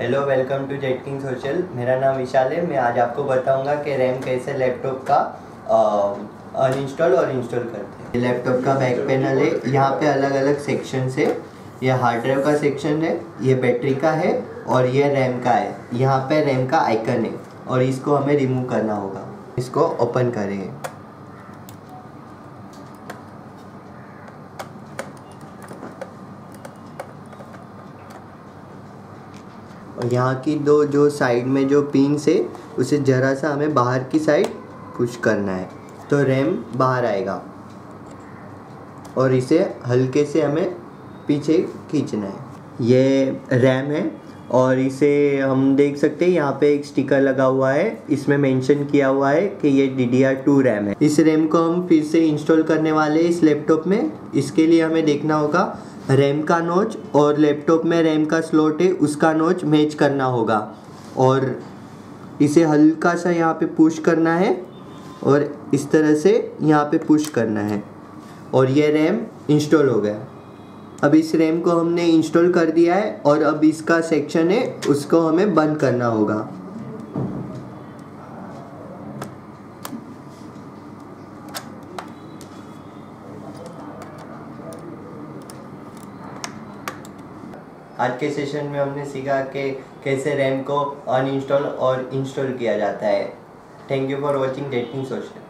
Hello welcome to Jetking social मेरा नाम विशाल है। मैं आज आपको बताऊँगा कि रैम कैसे लैपटॉप का अनइंस्टॉल और इंस्टॉल करते हैं। लैपटॉप का बैक पैनल है। यहाँ पे अलग अलग सेक्शन है। ये हार्ड ड्राइव का सेक्शन है। ये बैटरी का है और ये रैम का है। यहाँ पे रैम का आइकन है और इसको हमें रिमूव करना होगा। इसको ओपन करें। और यहाँ की दो, जो साइड में जो पिंस है, उसे ज़रा सा हमें बाहर की साइड पुश करना है। तो रैम बाहर आएगा। और इसे हल्के से हमें पीछे खींचना है। ये रैम है और इसे हम देख सकते हैं, यहाँ पे एक स्टिकर लगा हुआ है। इसमें मेंशन किया हुआ है कि ये डी डी टू रैम है। इस रैम को हम फिर से इंस्टॉल करने वाले हैं इस लैपटॉप में। इसके लिए हमें देखना होगा रैम का नोच और लैपटॉप में रैम का स्लॉट है, उसका नोच मैच करना होगा। और इसे हल्का सा यहाँ पे पुश करना है और इस तरह से यहाँ पे पुश करना है। और ये रैम इंस्टॉल हो गया। अब इस रैम को हमने इंस्टॉल कर दिया है और अब इसका सेक्शन है, उसको हमें बंद करना होगा। आज के सेशन में हमने सीखा कि कैसे रैम को अनइंस्टॉल और इंस्टॉल किया जाता है। Thank you for watching dating social